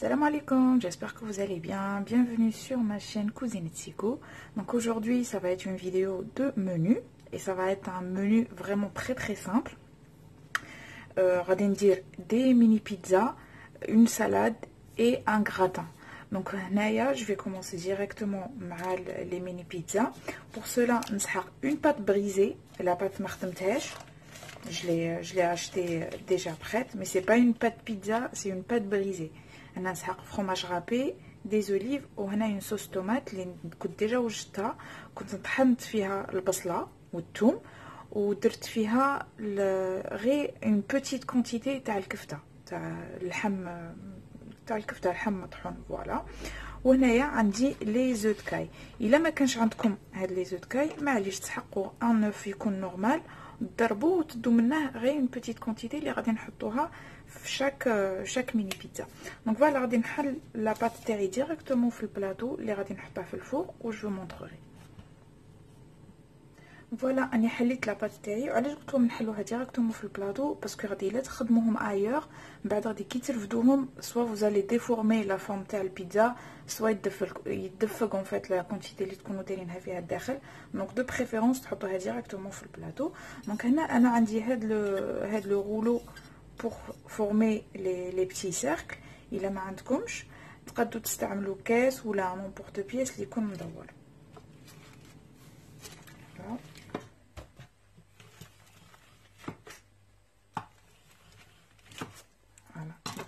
Salam alaikum, j'espère que vous allez bien. Bienvenue sur ma chaîne Cousine Tsiko. Donc aujourd'hui, ça va être une vidéo de menu et ça va être un menu vraiment très très simple. Euh, on dire des mini pizzas, une salade et un gratin. Donc Naya, je vais commencer directement les mini pizzas. Pour cela, on une pâte brisée, la pâte martemtesh. Je l'ai je l'ai acheté déjà prête, mais c'est pas une pâte pizza, c'est une pâte brisée. أنا نسحق فرomage رابي دي زوليف وهنا اون صوص طوماط اللي كنت ديجا وجدتها. كنت طحنت فيها البصلة والثوم ودرت فيها غير اون بوتيت كونتيتي تاع الكفتة تاع اللحم تاع الكفتة اللحم مطحون فوالا. وهنايا عندي لي زود كاي. إلا ما كانش عندكم هاد لي زود كاي معليش تسحقوا ان يكون نورمال تضربوا وتدو منه غير اون بوتيت كونتيتي اللي غادي نحطوها chaque euh, chaque mini pizza. Donc voilà غادي نحل pâte تاعي directement في البلاطو اللي غادي نحطها في الفوق و جو montrerai. فوالا اني حليت لاباط تاعي وعلاش قلت لكم نحلوها ديريكتومون في البلاطو؟ باسكو غادي إلا تخدموهم ايور من بعد غادي كي ترفدوهم سوا فوزالي ديفورمي لا فورم تاع البيتزا سوا يدفق يدفق اون فيت لا كونتيتي اللي تكونوا دايرينها فيها الداخل. دونك دو بريفيرونس تحطوها ديريكتومون في البلاطو. دونك هنا أنا عندي هاد لو هاد لو رولو pour former les, les petits cercles. إلا ما عندكمش تقدروا تستعملوا كاس ولا مون بورت بيس اللي يكون مدور. فوالا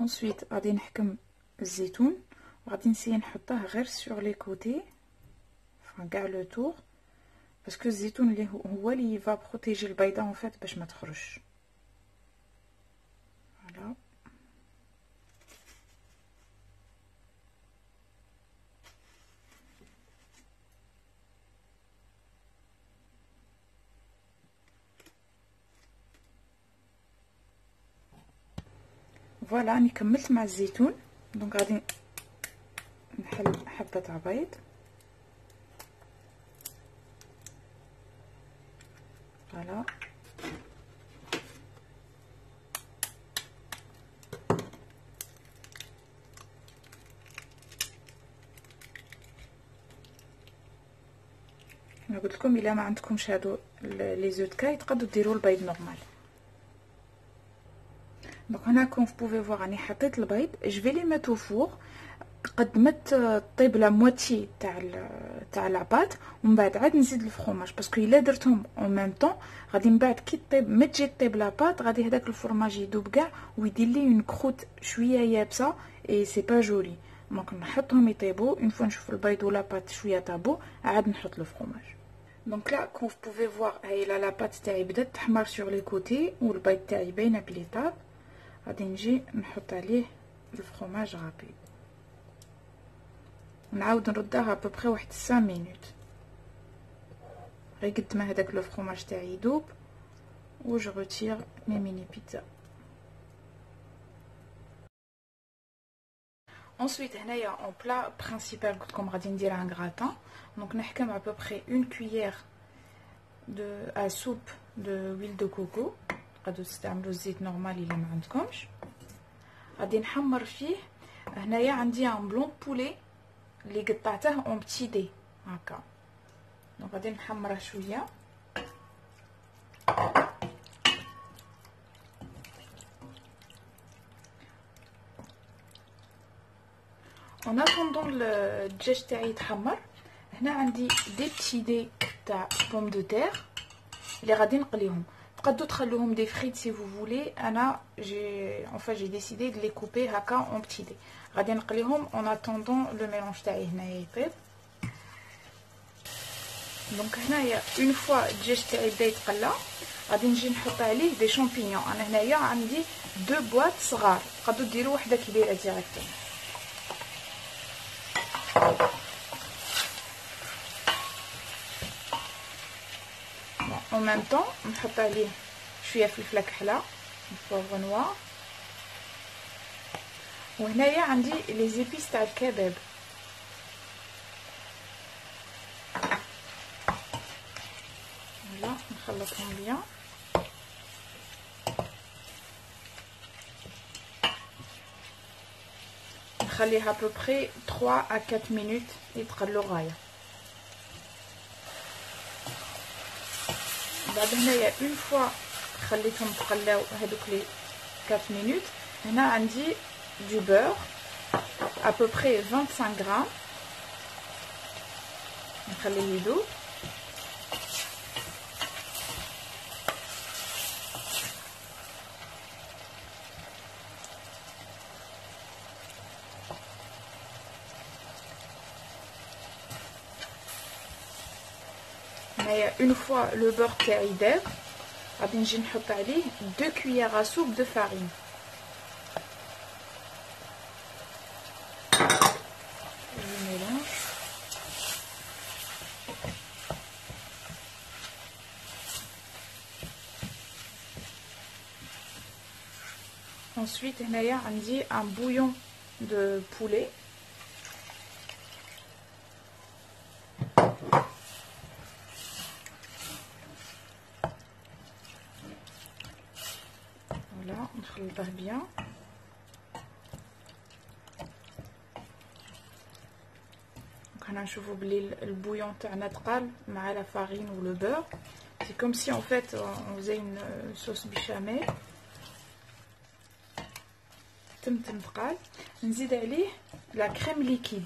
اونسويت غادي نحكم الزيتون. وغادي نسيي نحطه غير سور لي كوتي كاع لو تور باسكو الزيتون اللي هو اللي فا بروتيجي البيضة اون فات باش ما تخرجش. فوالا راني كملت مع الزيتون. دونك غادي نحل حبة تاع بيض. فوالا. أنا قلت لكم إلا ما عندكمش هادو لي زود كاي تقدروا ديروا البيض نورمال. دونك هنا كون بوفي فوغ راني حطيت البيض جو في لي ميتو فور قد ما طيب لا موتي تاع تاع لاباط ومن بعد عاد نزيد الفرomage باسكو إلا درتهم اون ميم طون غادي من بعد كي طيب ما تجي طيب لاباط غادي هذاك الفرماج يذوب كاع ويدير لي اون كروت شوية يابسة اي سي با جولي دونك نحطهم يطيبوا. اون فوا نشوف البيض ولا بات شوية طابو عاد نحط là, comme vous pouvez voir, il a la pâte تاعي بدأت تحمر sur les côtés والبيض تاعي باينه بلي طاب غادي نجي نحط عليه الفرomage رابيد نعاود نردها ابوبخي واحد 5 مينوت غير قد ما هذاك لو فرomage تاعي يذوب و جو روتير مي ميني بيتزا Ensuite, هنايا en plat principal comme غادي ندير un gratin. Donc نحكم à peu près une cuillère de à soupe de huile de coco. غادي تستعملوا الزيت نورمال إلا ما عندكمش. غادي نحمر فيه هنايا عندي ان بلون بولي اللي قطعته اون بتي دي هكا. دونك غادي نحمره شوية. en attendant الدجاج تاعي يتحمر هنا عندي دي بتي دي تاع بوم دو تير اللي غادي نقليهم تقدروا تخلوهم دي فريت سي فو فولي انا جي enfin j'ai décidé de les couper هكا اون بتي دي غادي نقليهم en attendant لو ميلونج تاعي هنايا يطيب دونك هنايا اون فوا الدجاج تاعي بدا يتقلى غادي نجي نحط عليه دي شامبينيون انا هنايا عندي دو بواط صغار تقدروا ديروا وحده كبيره ديريكتوم en même temps نحط عليه شويه فلفله كحله بوفر نوار وهنايا عندي لي زيبيس تاع الكباب فوالا نخلطهم بيان نخليها بوبخي 3 à 4 minutes يتقلوا غايه بعد هنايا اون فوا خليتهم تقلاو هذوك لي 4 minutes هنا عندي du beurre à peu près 25 grammes نخليه يذوب هنايا اون فوا لو بور تاعي داب غادي نجي نحط عليه دو كويير سوب دو فارين Ensuite, هنايا عندي un bouillon de poulet. Voilà, نخلطه bien. هنا نشوفوا بلي البouillon تاعنا تقال مع la farine ou le beurre. C'est comme si en fait on faisait une sauce béchamel. تمتم ثقال نزيد عليه لا كريم ليكيد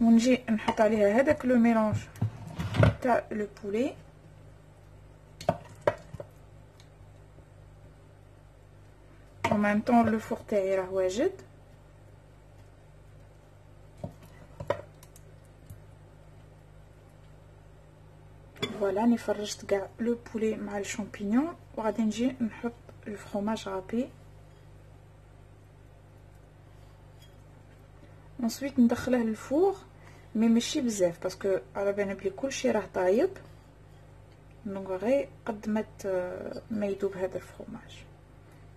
ونجي نحط عليها هذاك لو ميلونج تاع لو بولي en même temps le four تاعي راه واجد فوالا راني فرجت كاع لو بولي مع الشامبينيون وغادي نجي نحط الفرomage رابي ensuite ندخله للفور مي ماشي بزاف باسكو على بالنا بلي كلشي راه طايب دونك غير قد ما ما يذوب هذا الفرomage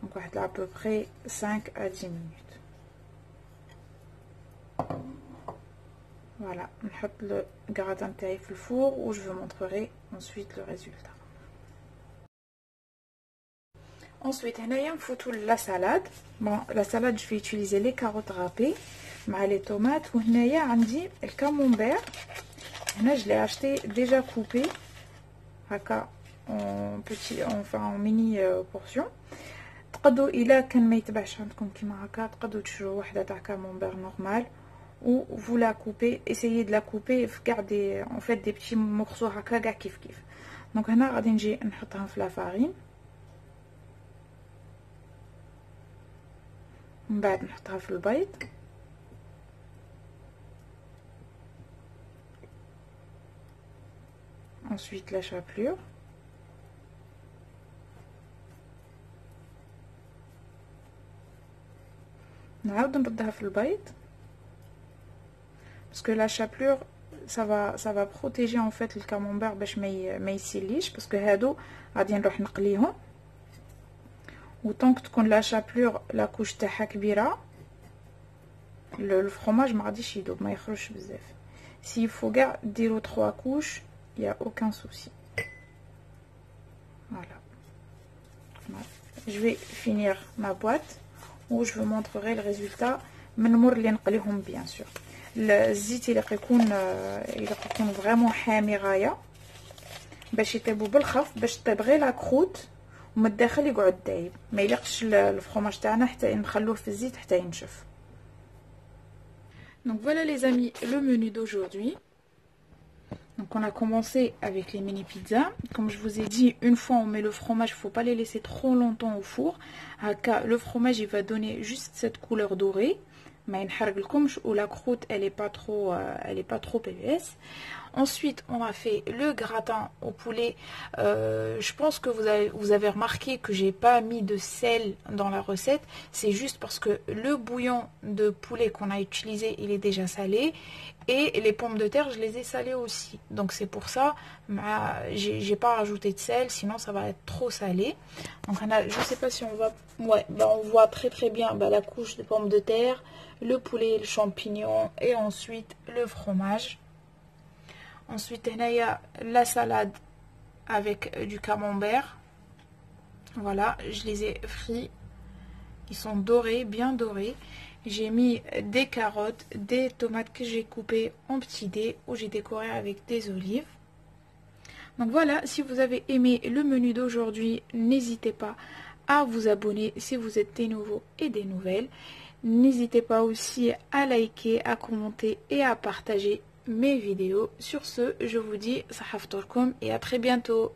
Donc, on va à peu près 5 à 10 minutes. Voilà, on met le gratin de taille le four où je vous montrerai ensuite le résultat. Ensuite, on faut la salade. Bon, la salade, je vais utiliser les carottes râpées, مع لي طومات وهنايا عندي الكامونبير هنا جلي اشتي ديجا déjà coupé. هكا اون بوتي اون فان ميني بورسيون تقدو إلا كان ما يتباعش عندكم كيما هكا تقدو تشرو وحدة تاع كامونبير نورمال ou فولا la coupez essayez de la في كاع دي اون fait دي petits morceaux هكا كاع كيف كيف. دونك هنا غادي نجي نحطها في لافارين من بعد نحطها في البيض. ensuite la chapelure نعاود نردها في البيض باسكو لا شابلور سافا سافا بروتيجي اون فيت الكامونبير باش ما ما يسيليش باسكو هادو غادي نروح نقليهم و طونك تكون لا شابلور لا كوش تاعها كبيره le, fromage mardi donc ma s'il faut garder aux trois couches Il n'y a aucun souci. Voilà. Je vais finir ma boîte où je vous montrerai le résultat. bien sûr. الزيت اللي يكون اللي يكون فريمون حامي غاية. باش يطيبوا بالخف باش طيب غير لا كروت ومن الداخل يقعد دايب. ما يلقش الفرomage تاعنا حتى نخلوه في الزيت حتى ينشف. Donc voilà les amis le menu d'aujourd'hui. Donc on a commencé avec les mini pizzas. Comme je vous ai dit, une fois on met le fromage, il ne faut pas les laisser trop longtemps au four. Le fromage il va donner juste cette couleur dorée. Mais ou la croûte elle est pas trop euh, elle est pas trop épaisse. Ensuite, on a fait le gratin au poulet. Euh, je pense que vous avez, vous avez remarqué que j'ai pas mis de sel dans la recette. C'est juste parce que le bouillon de poulet qu'on a utilisé, il est déjà salé. Et les pommes de terre, je les ai salées aussi. Donc c'est pour ça, j'ai pas rajouté de sel, sinon ça va être trop salé. Donc on a, je sais pas si on voit, ouais, bah, on voit très très bien bah, la couche de pommes de terre, le poulet, le champignon et ensuite le fromage. Ensuite, il a la salade avec du camembert. Voilà, je les ai frits. Ils sont dorés, bien dorés. J'ai mis des carottes, des tomates que j'ai coupées en petits dés ou j'ai décoré avec des olives. Donc voilà, si vous avez aimé le menu d'aujourd'hui, n'hésitez pas à vous abonner si vous êtes des nouveaux et des nouvelles. N'hésitez pas aussi à liker, à commenter et à partager mes vidéos. Sur ce, je vous dis sahaftorkum et à très bientôt.